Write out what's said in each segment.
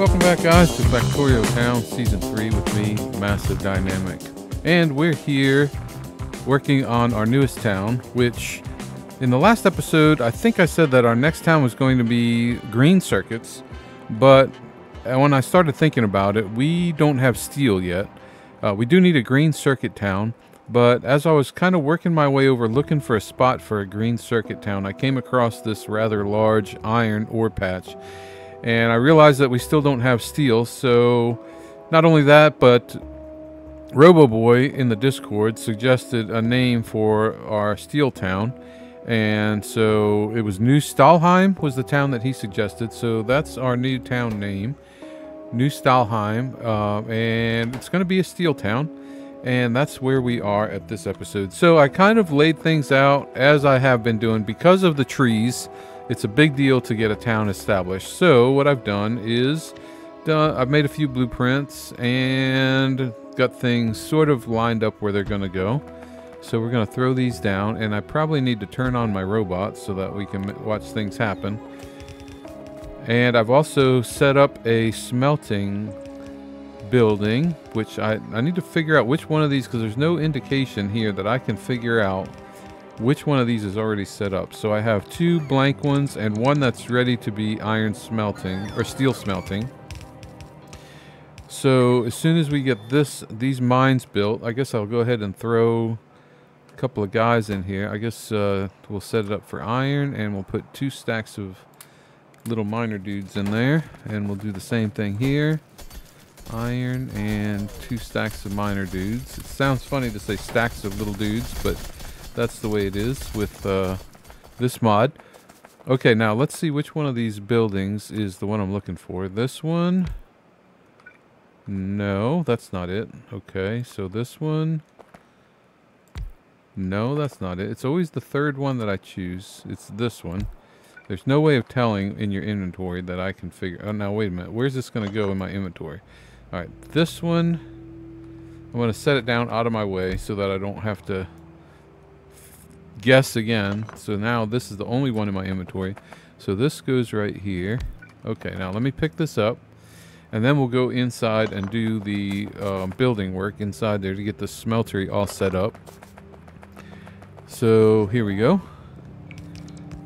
Welcome back, guys, to Factorio Town Season 3 with me, Massive Dynamic. And we're here working on our newest town, which in the last episode, I think I said that our next town was going to be green circuits, but when I started thinking about it, we don't have steel yet. Uh, we do need a green circuit town, but as I was kind of working my way over looking for a spot for a green circuit town, I came across this rather large iron ore patch. And I realized that we still don't have steel, so not only that, but RoboBoy in the Discord suggested a name for our steel town. And so it was New Stahlheim was the town that he suggested. So that's our new town name, New Stahlheim. Uh, and it's going to be a steel town. And that's where we are at this episode. So I kind of laid things out as I have been doing because of the trees. It's a big deal to get a town established. So what I've done is done, I've made a few blueprints and got things sort of lined up where they're going to go. So we're going to throw these down and I probably need to turn on my robot so that we can watch things happen. And I've also set up a smelting building, which I, I need to figure out which one of these, because there's no indication here that I can figure out which one of these is already set up. So I have two blank ones and one that's ready to be iron smelting, or steel smelting. So as soon as we get this these mines built, I guess I'll go ahead and throw a couple of guys in here. I guess uh, we'll set it up for iron and we'll put two stacks of little miner dudes in there. And we'll do the same thing here iron and two stacks of miner dudes. It sounds funny to say stacks of little dudes, but that's the way it is with uh, this mod. Okay, now let's see which one of these buildings is the one I'm looking for. This one? No, that's not it. Okay, so this one? No, that's not it. It's always the third one that I choose. It's this one. There's no way of telling in your inventory that I can figure... Oh, now, wait a minute. Where's this going to go in my inventory? All right, this one... I'm going to set it down out of my way so that I don't have to guess again. So now this is the only one in my inventory. So this goes right here. Okay, now let me pick this up. And then we'll go inside and do the um, building work inside there to get the smeltery all set up. So here we go.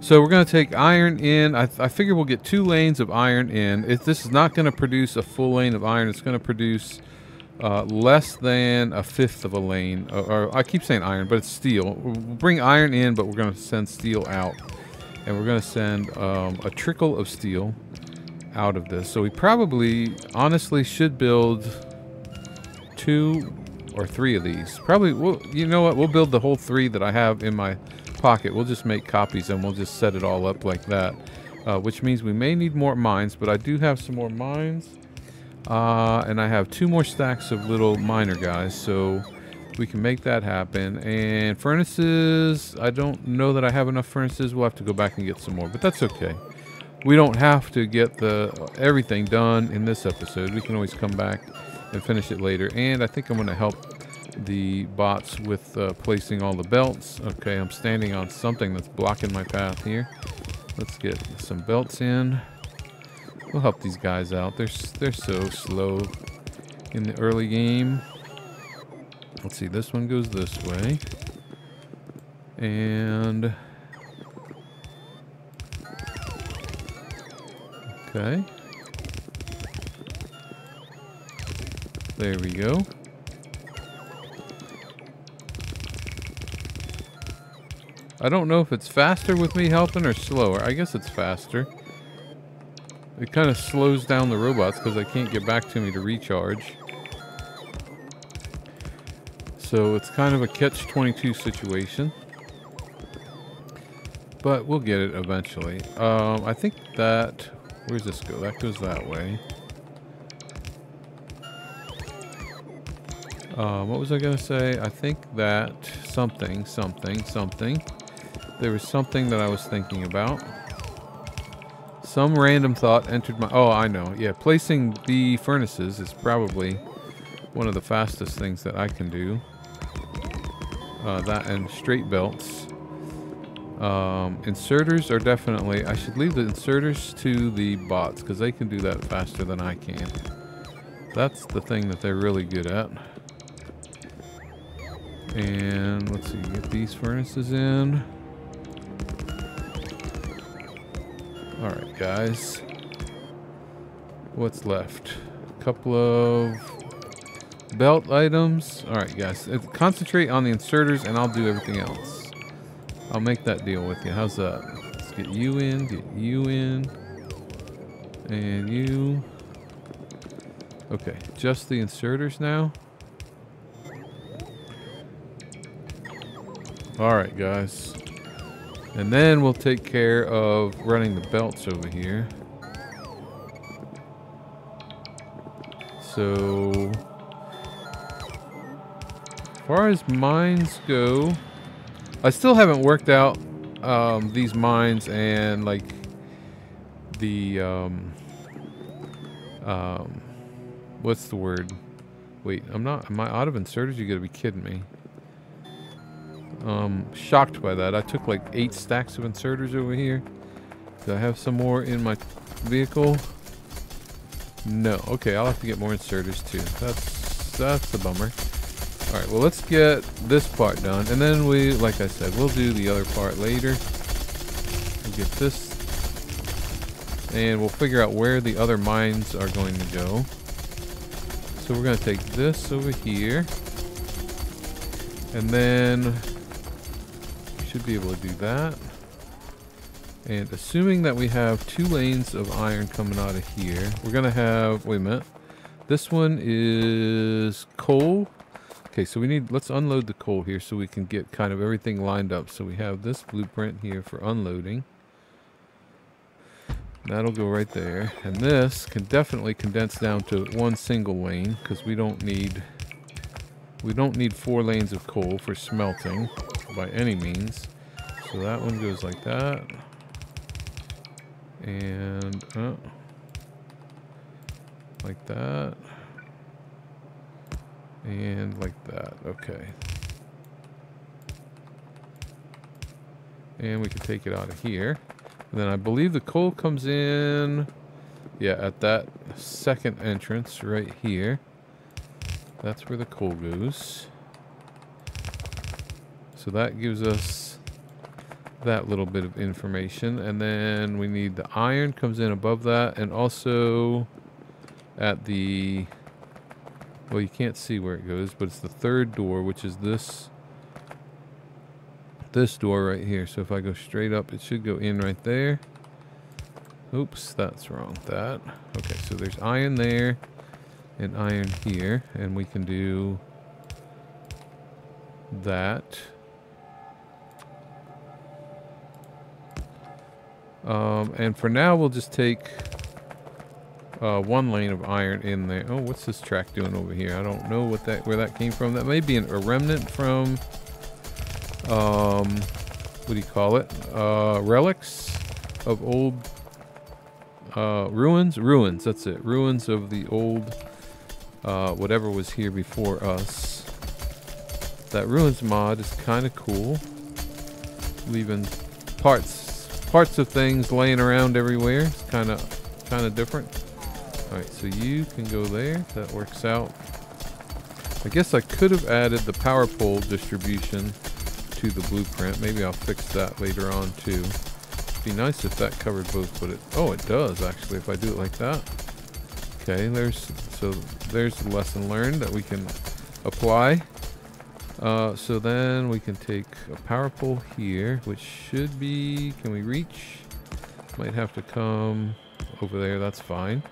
So we're going to take iron in. I, I, figure we'll get two lanes of iron in. If this is not going to produce a full lane of iron. It's going to produce uh, less than a fifth of a lane. Or, or, I keep saying iron, but it's steel. We'll bring iron in, but we're going to send steel out. And we're going to send um, a trickle of steel out of this. So we probably, honestly, should build two or three of these. Probably, well, you know what? We'll build the whole three that I have in my pocket. We'll just make copies and we'll just set it all up like that. Uh, which means we may need more mines, but I do have some more mines. Uh, and I have two more stacks of little miner guys, so we can make that happen. And furnaces, I don't know that I have enough furnaces. We'll have to go back and get some more, but that's okay. We don't have to get the everything done in this episode. We can always come back and finish it later. And I think I'm going to help the bots with uh, placing all the belts. Okay, I'm standing on something that's blocking my path here. Let's get some belts in. We'll help these guys out. They're, they're so slow in the early game. Let's see, this one goes this way. And... Okay. There we go. I don't know if it's faster with me helping or slower. I guess it's faster. It kind of slows down the robots because they can't get back to me to recharge. So it's kind of a catch-22 situation. But we'll get it eventually. Um, I think that... Where's this go? That goes that way. Uh, what was I going to say? I think that something, something, something. There was something that I was thinking about. Some random thought entered my... Oh, I know. Yeah, placing the furnaces is probably one of the fastest things that I can do. Uh, that and straight belts. Um, inserters are definitely, I should leave the inserters to the bots because they can do that faster than I can. That's the thing that they're really good at. And let's see, get these furnaces in. Alright, guys. What's left? A couple of belt items. Alright, guys. Uh, concentrate on the inserters and I'll do everything else. I'll make that deal with you. How's that? Let's get you in, get you in. And you. Okay, just the inserters now. Alright, guys. And then we'll take care of running the belts over here. So, as far as mines go, I still haven't worked out um, these mines and like the um, um, what's the word? Wait, I'm not. Am I out of inserters? You gotta be kidding me. Um, shocked by that. I took like eight stacks of inserters over here. Do I have some more in my vehicle? No. Okay, I'll have to get more inserters too. That's that's a bummer. All right. Well, let's get this part done, and then we, like I said, we'll do the other part later. We'll get this, and we'll figure out where the other mines are going to go. So we're going to take this over here, and then should be able to do that. And assuming that we have two lanes of iron coming out of here, we're going to have, wait a minute. This one is coal. Okay, so we need, let's unload the coal here so we can get kind of everything lined up. So we have this blueprint here for unloading. That'll go right there. And this can definitely condense down to one single lane because we don't need, we don't need four lanes of coal for smelting by any means. So that one goes like that. And, uh, like that. And like that, okay. And we can take it out of here. And then I believe the coal comes in, yeah, at that second entrance right here. That's where the coal goes. So that gives us that little bit of information. And then we need the iron comes in above that. And also at the... Well, you can't see where it goes, but it's the third door, which is this this door right here. So if I go straight up, it should go in right there. Oops, that's wrong. That. Okay, so there's iron there and iron here. And we can do that. Um, and for now, we'll just take uh, one lane of iron in there. Oh, what's this track doing over here? I don't know what that where that came from. That may be an, a remnant from, um, what do you call it? Uh, relics of old uh, ruins? Ruins, that's it. Ruins of the old, uh, whatever was here before us. That ruins mod is kind of cool. Leaving parts parts of things laying around everywhere. It's kind of kind of different. All right, so you can go there. That works out. I guess I could have added the power pole distribution to the blueprint. Maybe I'll fix that later on too. It'd be nice if that covered both, but it oh it does actually if I do it like that. Okay, there's so there's the lesson learned that we can apply. Uh, so then we can take a power pole here, which should be, can we reach? Might have to come over there, that's fine.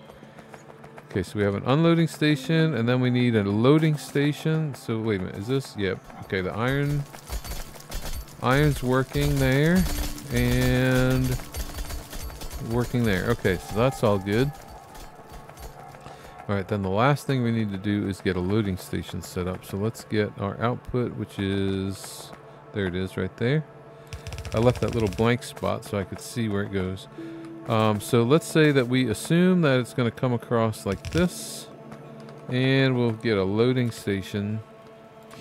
Okay, so we have an unloading station, and then we need a loading station. So wait a minute, is this? Yep. Okay, the iron, iron's working there, and working there. Okay, so that's all good. Alright, then the last thing we need to do is get a loading station set up. So let's get our output, which is... There it is right there. I left that little blank spot so I could see where it goes. Um, so let's say that we assume that it's going to come across like this. And we'll get a loading station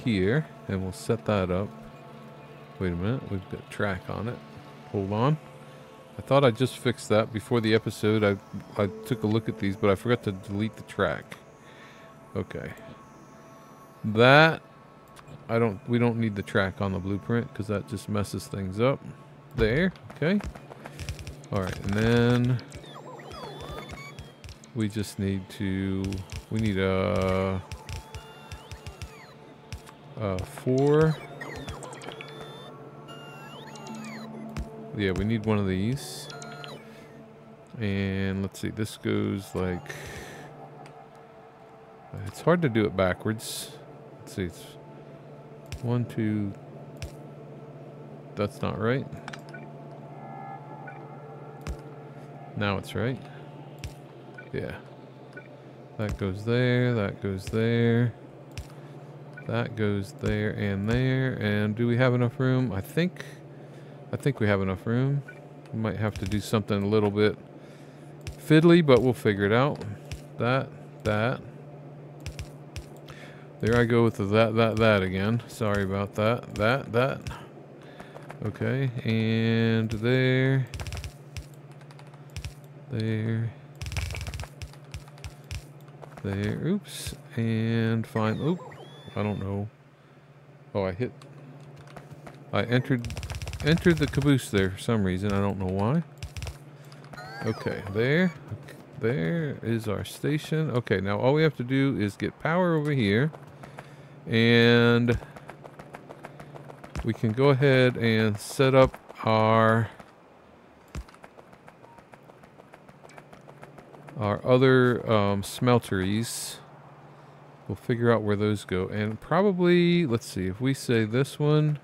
here. And we'll set that up. Wait a minute, we've got track on it. Hold on. I thought I just fixed that before the episode. I, I took a look at these, but I forgot to delete the track. Okay. That, I don't, we don't need the track on the blueprint because that just messes things up. There, okay. All right, and then we just need to, we need a, a four. Yeah, we need one of these. And let's see, this goes like... It's hard to do it backwards. Let's see, it's one, two... That's not right. Now it's right. Yeah. That goes there, that goes there. That goes there and there. And do we have enough room? I think... I think we have enough room. We might have to do something a little bit fiddly, but we'll figure it out. That, that. There I go with the that, that, that again. Sorry about that. That, that. Okay, and there. There. There. Oops. And fine. Oop. I don't know. Oh, I hit. I entered entered the caboose there for some reason. I don't know why. Okay, there. There is our station. Okay, now all we have to do is get power over here. And we can go ahead and set up our our other um, smelteries. We'll figure out where those go. And probably, let's see, if we say this one...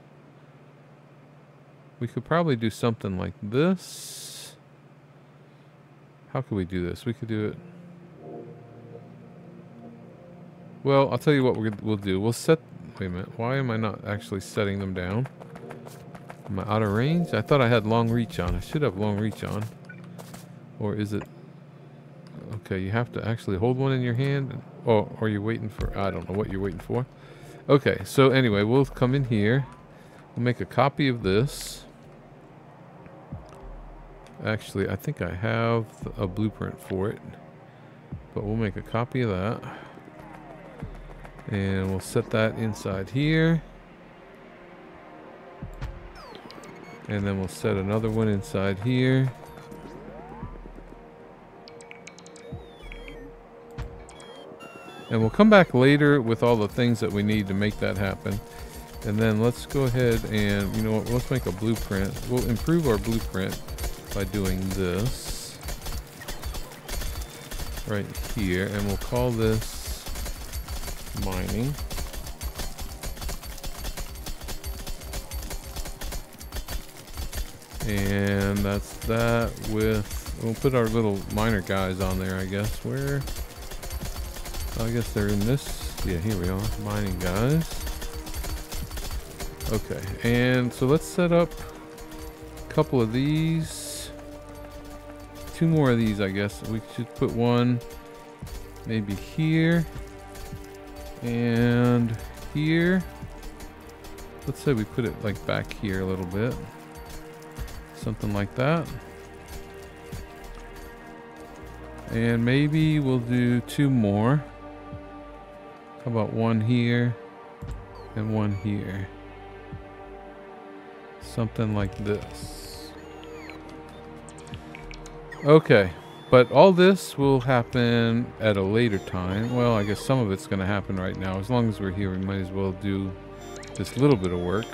We could probably do something like this. How could we do this? We could do it. Well, I'll tell you what we'll do. We'll set... Wait a minute. Why am I not actually setting them down? Am I out of range? I thought I had long reach on. I should have long reach on. Or is it... Okay, you have to actually hold one in your hand. Oh, or you're waiting for... I don't know what you're waiting for. Okay, so anyway, we'll come in here. We'll make a copy of this. Actually, I think I have a blueprint for it. But we'll make a copy of that. And we'll set that inside here. And then we'll set another one inside here. And we'll come back later with all the things that we need to make that happen. And then let's go ahead and, you know what, let's make a blueprint. We'll improve our blueprint by doing this right here and we'll call this mining. And that's that with we'll put our little miner guys on there I guess. Where I guess they're in this yeah here we are mining guys. Okay and so let's set up a couple of these two more of these, I guess. We should put one maybe here and here. Let's say we put it like back here a little bit. Something like that. And maybe we'll do two more. How about one here and one here? Something like this. Okay. But all this will happen at a later time. Well, I guess some of it's going to happen right now. As long as we're here, we might as well do this little bit of work.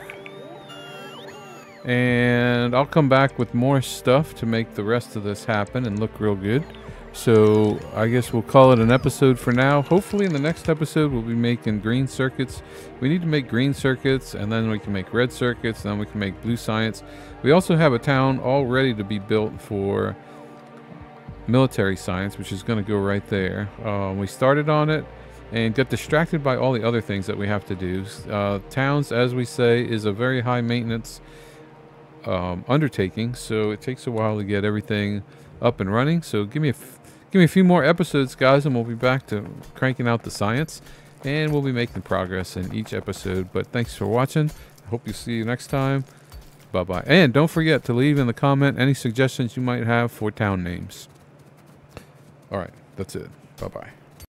And I'll come back with more stuff to make the rest of this happen and look real good. So I guess we'll call it an episode for now. Hopefully in the next episode we'll be making green circuits. We need to make green circuits and then we can make red circuits and then we can make blue science. We also have a town all ready to be built for military science, which is going to go right there. Um, we started on it and got distracted by all the other things that we have to do. Uh, towns, as we say, is a very high maintenance um, undertaking, so it takes a while to get everything up and running. So give me a give me a few more episodes, guys, and we'll be back to cranking out the science, and we'll be making progress in each episode. But thanks for watching. I hope you see you next time. Bye bye. And don't forget to leave in the comment any suggestions you might have for town names. All right, that's it. Bye bye.